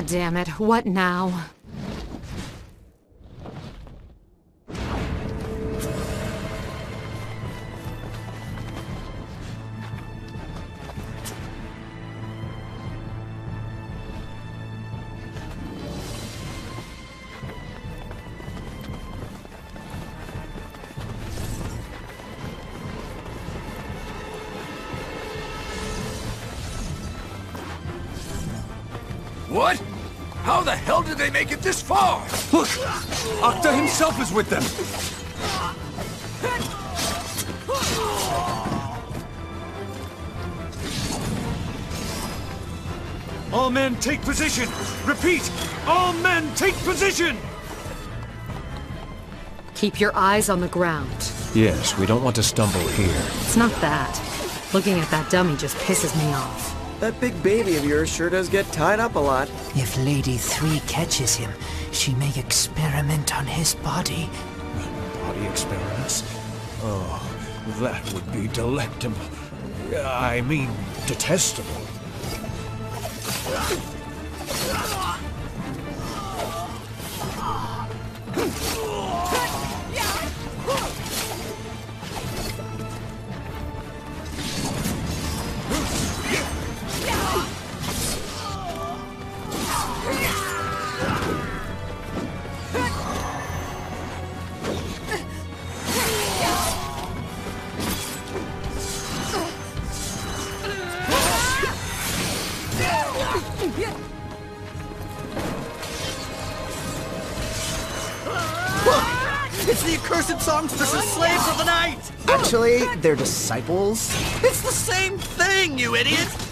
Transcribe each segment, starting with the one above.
God damn it, what now? How the hell did they make it this far? Look! Octa himself is with them! All men take position! Repeat! All men take position! Keep your eyes on the ground. Yes, we don't want to stumble here. It's not that. Looking at that dummy just pisses me off. That big baby of yours sure does get tied up a lot. If Lady Three catches him, she may experiment on his body. Body experiments? Oh, that would be delectable. I mean, detestable. Slaves of the night! Actually, they're disciples. It's the same thing, you idiot!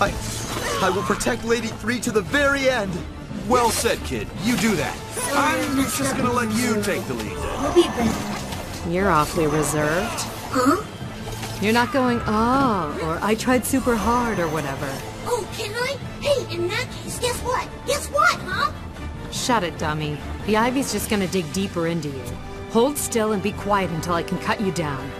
I, I will protect Lady Three to the very end. Well said, kid. You do that. I'm just gonna let you take the lead. We'll be better. You're awfully reserved. Huh? You're not going, oh, or I tried super hard, or whatever. Oh, can I? Hey, in that case, guess what? Guess what, huh? Shut it, dummy. The Ivy's just gonna dig deeper into you. Hold still and be quiet until I can cut you down.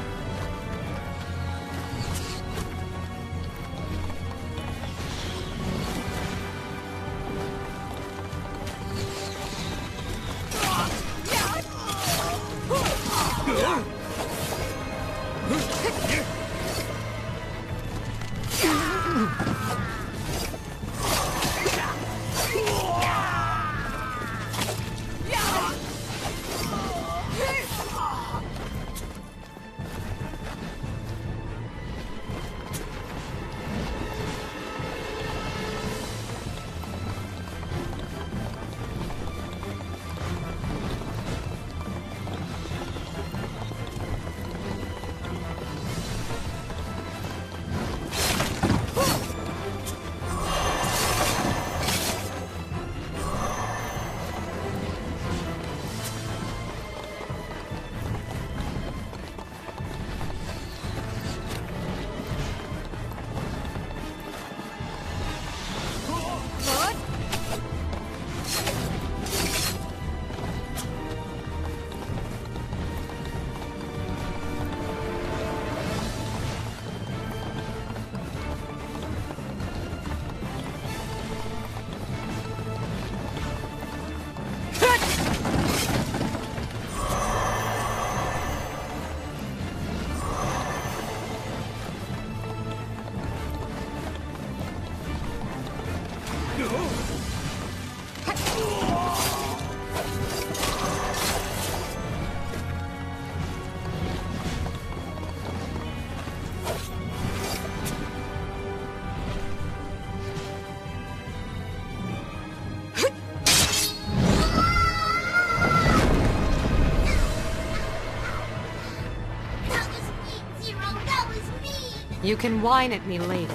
You can whine at me later.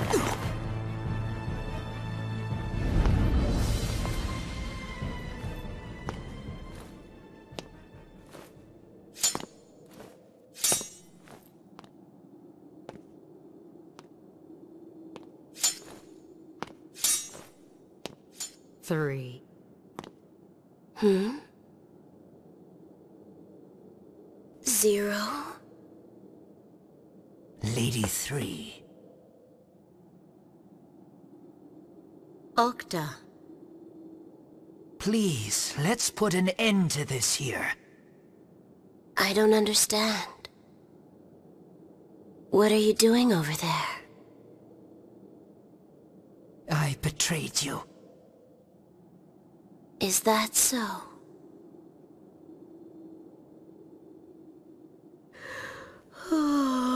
Three. Hmm? Zero? Lady 3. Octa. Please, let's put an end to this here. I don't understand. What are you doing over there? I betrayed you. Is that so? Oh.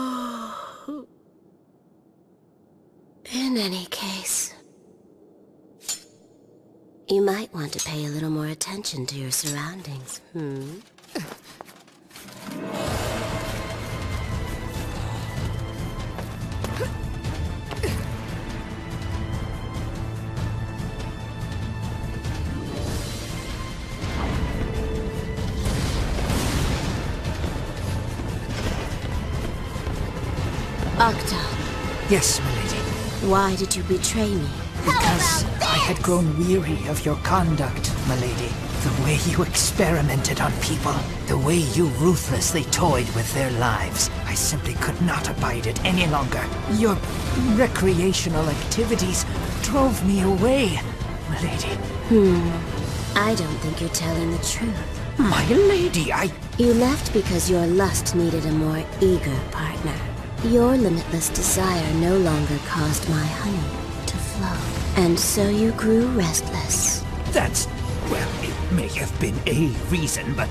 In any case, you might want to pay a little more attention to your surroundings, hmm? Octa, Yes. Why did you betray me? Because I had grown weary of your conduct, milady. The way you experimented on people, the way you ruthlessly toyed with their lives. I simply could not abide it any longer. Your recreational activities drove me away, milady. Hmm. I don't think you're telling the truth. My lady, I... You left because your lust needed a more eager partner. Your limitless desire no longer caused my honey to flow. And so you grew restless. That's... Well, it may have been a reason, but...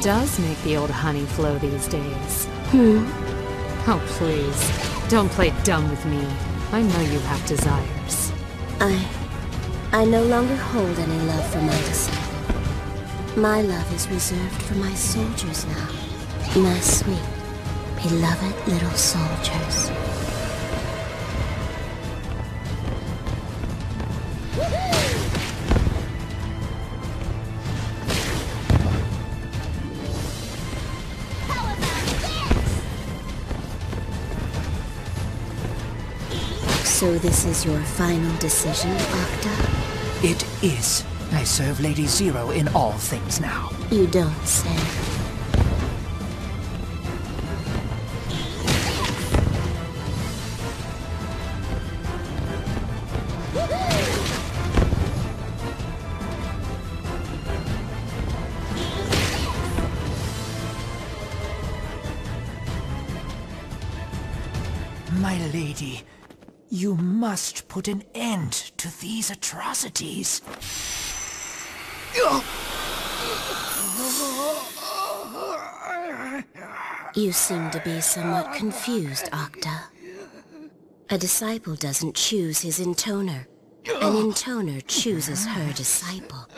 does make the old honey flow these days? Hmm. Oh, please. Don't play dumb with me. I know you have desires. I... I no longer hold any love for my disciple. My love is reserved for my soldiers now. My sweet, beloved little soldiers. So this is your final decision, Octa? It is. I serve Lady Zero in all things now. You don't say. Must put an end to these atrocities. You seem to be somewhat confused, Octa. A disciple doesn't choose his intoner. An intoner chooses her disciple.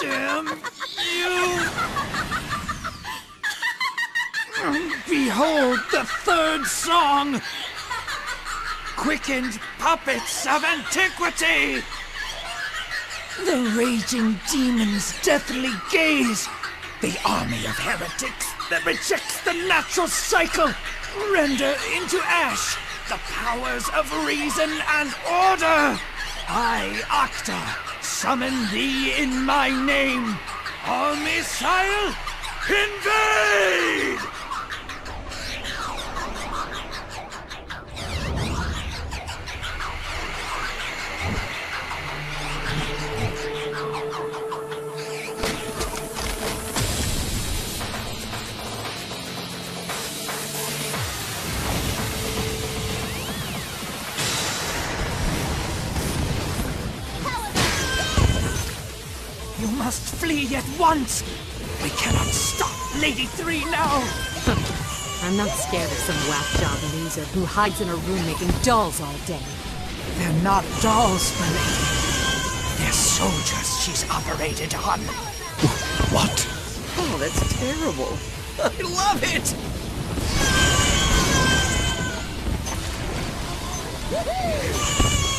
Damn you! Behold the third song! Quickened puppets of antiquity! The raging demon's deathly gaze! The army of heretics that rejects the natural cycle! Render into ash the powers of reason and order! I, Octa, summon thee in my name! Armisael, invade! Once! We cannot stop Lady Three now! I'm not scared of some whack-job loser who hides in a room making dolls all day. They're not dolls, my lady. They're soldiers she's operated on. What? Oh, that's terrible. I love it!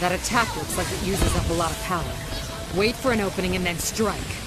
That attack looks like it uses up a lot of power. Wait for an opening and then strike.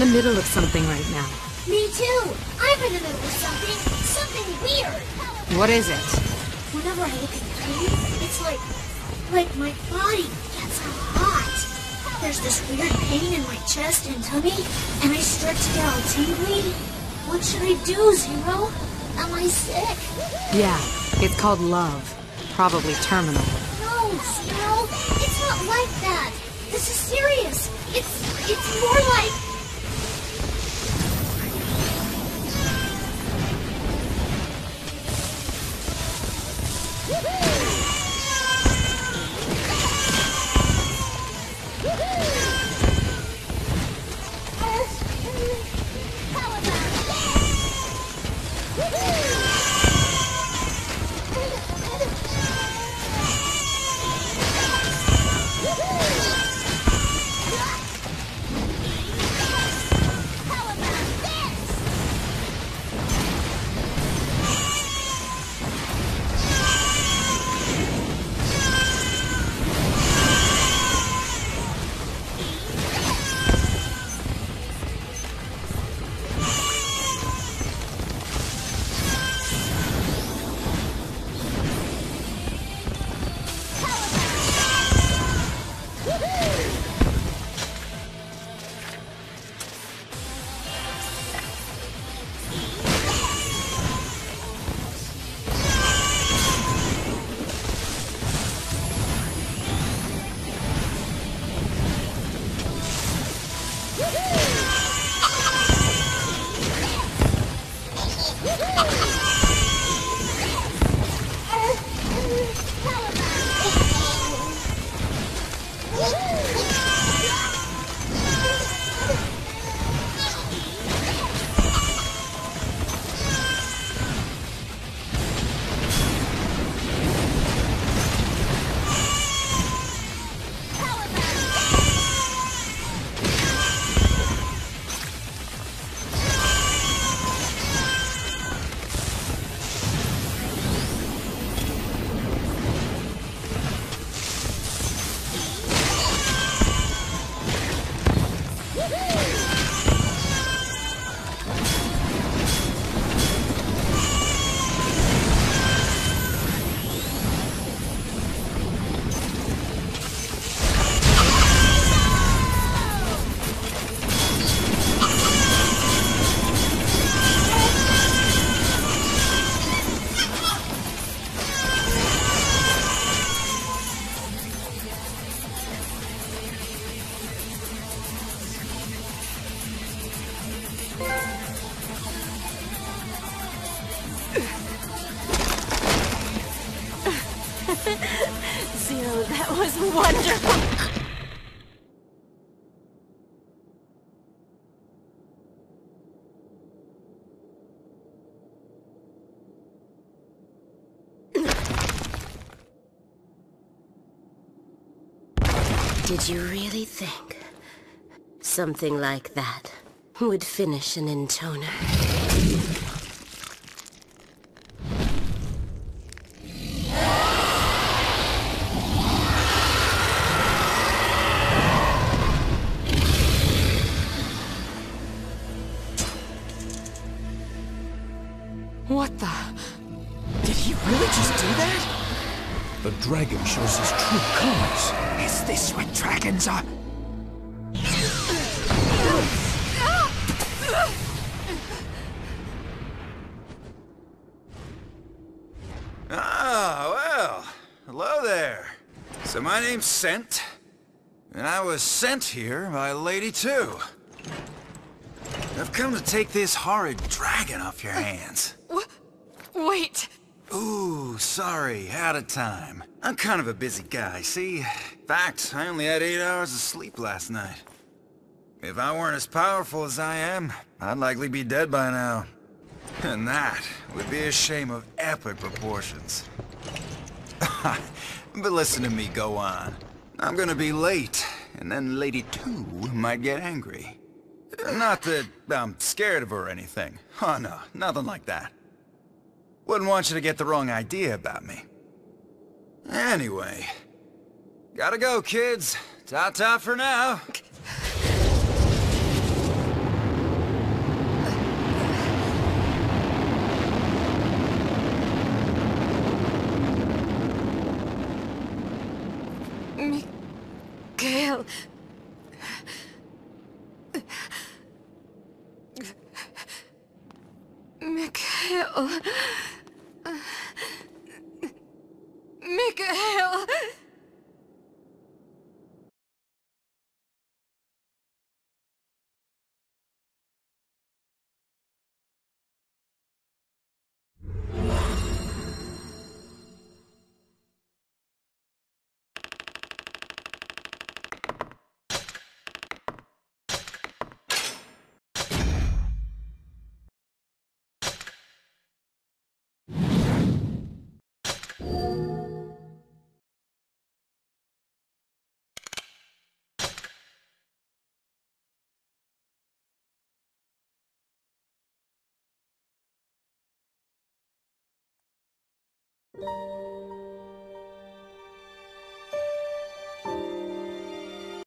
The middle of something right now. Me too! I'm in the middle of something, something weird! What is it? Whenever I look at you, it's like, like my body gets hot. There's this weird pain in my chest and tummy, and I start to get all tingly. What should I do, Zero? Am I sick? Yeah, it's called love. Probably terminal. No, Zero. It's not like that. This is serious. It's, it's more like... Zero, that was wonderful. Did you really think something like that would finish an intoner? What the? Did he really just do that? The dragon shows his true colors. Is this what dragons are? Name's Cent, and I was sent here by Lady Two. I've come to take this horrid dragon off your uh, hands. Wait. Ooh, sorry, out of time. I'm kind of a busy guy, see? Fact, I only had eight hours of sleep last night. If I weren't as powerful as I am, I'd likely be dead by now. And that would be a shame of epic proportions. but listen to me go on. I'm gonna be late, and then Lady Two might get angry. Not that I'm scared of her or anything. Oh no, nothing like that. Wouldn't want you to get the wrong idea about me. Anyway, gotta go, kids. Ta-ta for now.